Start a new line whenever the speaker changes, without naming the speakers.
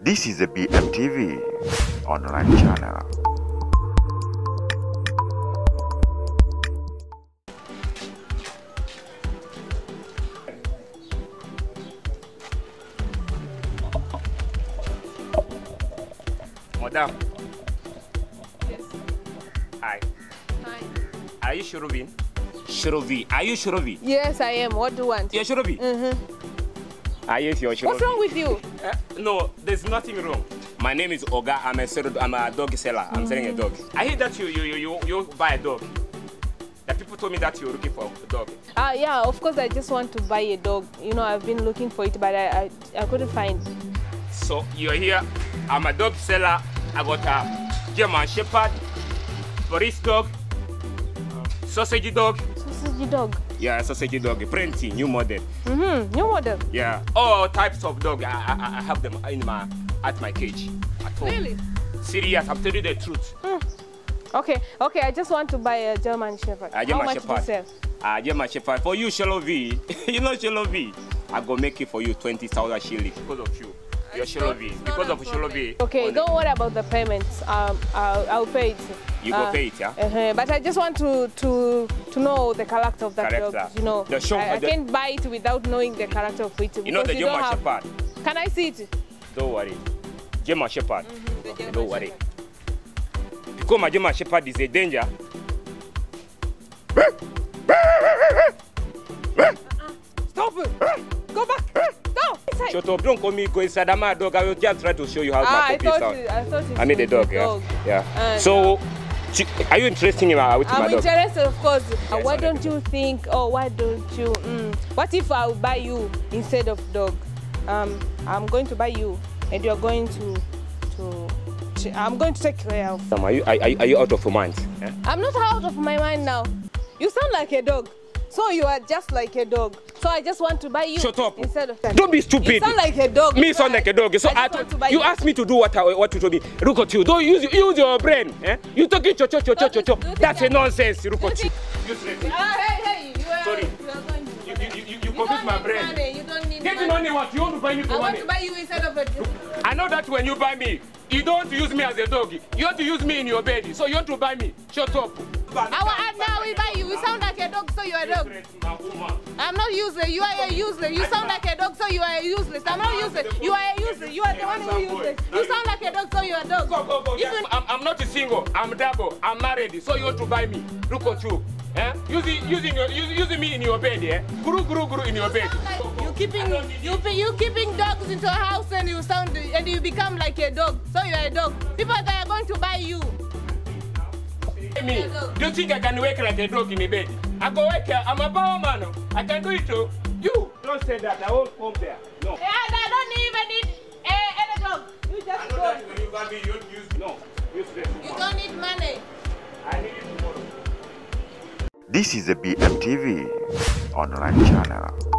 This is a BMTV online channel.
Madam,
Yes.
hi.
Hi.
Are you Shurubi? Shurubi. Are you Shurubi?
Yes, I am. What do you want?
Yeah, Shurubi.
Mm-hmm.
Are you your Shurubi?
What's wrong with you?
Uh, no, there's nothing wrong. My name is Ogah. I'm a sell- I'm a dog seller. I'm selling a dog. I hear that you you you you, you buy a dog. That people told me that you're looking for a dog.
Uh, yeah, of course, I just want to buy a dog. You know, I've been looking for it, but I, I, I couldn't find.
So you're here. I'm a dog seller. I got a German Shepherd, Paris dog, sausage dog.
Sausage dog.
Yeah, sausage dog. Plenty, new model.
Mm-hmm. New model.
Yeah, all types of dog. I, I, I have them in my at my cage at home.
Really?
Serious, I'm telling you the truth.
Okay, okay, I just want to buy a German Shepherd.
A German
How much
Shepherd.
do you sell?
Ah, German Shepherd. For you, Shallow V. you know Shallow V. I go make it for you 20,000 shillings because of you. You're Shallow V. Because of
a
Shallow. V.
Okay, don't worry about the payments. Um, I'll, I'll pay it.
You go pay it, yeah?
Uh-huh. But I just want to to to know the character of that dog. You know,
The show-
I, I
the-
can't buy it without knowing the character of it.
You know the German
have-
Shepherd.
Can I see it?
Don't worry. German Shepherd.
The German
Don't worry.
Shepherd.
Because my German Shepherd is a danger.
Stop it! Go back! No!
Up. Don't call me go inside. I'm a dog. I will just try to show you how
Ah,
my
I thought it, I thought it
I need a
was
dog, yeah. Yeah.
And,
so, are you interested in my, with
I'm
dog?
interested, of course. Uh,
Yes,
why don't you think, oh, why don't you, mm, what if I'll buy you instead of dog? Um, I'm going to buy you and you're going to, to, I'm going to take care of.
Are you, are, are you out of your mind? Eh?
I'm not out of my mind now. You sound like a dog. So you are just like a dog. So I just want to buy you
Shut up.
instead of
Don't be stupid.
You sound like a dog.
Me sound like a dog. So I
I want to
told-
buy
you
you.
asked me to do what I, what you told me. Look at you. Don't use use your brain. Eh? You talking cho cho cho cho cho cho.
Do you think
That's a
I-
nonsense. Look at you.
think-
Useless.
Ah, hey, hey, you are,
Sorry.
You, are going to
You, you, you, you confuse my brain.
money. You don't need
Get
money.
money what? You want to buy me
I
for
want
money?
to buy you instead of a.
I know that when you buy me, you don't use me as a dog. You want to use me in your bed. So you want to buy me. Shut up.
I want now we buy you. You sound dog, so you're a dog.
Useless, my woman.
I'm not useless. You are a useless. You sound like a dog, so you are a useless. I'm not useless. You are a useless. You are the one who useless. You sound like a dog, so you're a dog.
Go, go, go. Yes, I'm, I'm not a single. I'm double. I'm married. So you want to buy me. Look at you. Eh? Using, using, your, using, using me in your bed, yeah? Guru, guru, guru in your bed.
you keeping you you keeping dogs into a house and you sound and you become like a dog. So you're a dog. People that are going to buy you.
Me, do you think I can wake like a dog in a bed? I go wake up. I'm a power man. I can do it too. You don't say that. I won't come there. No.
Eh, and I don't even need a, any dog. You
I
just
know
go.
that when you buy me, you don't use no. Useless.
You don't need money.
I need it tomorrow.
This is a BMTV online channel.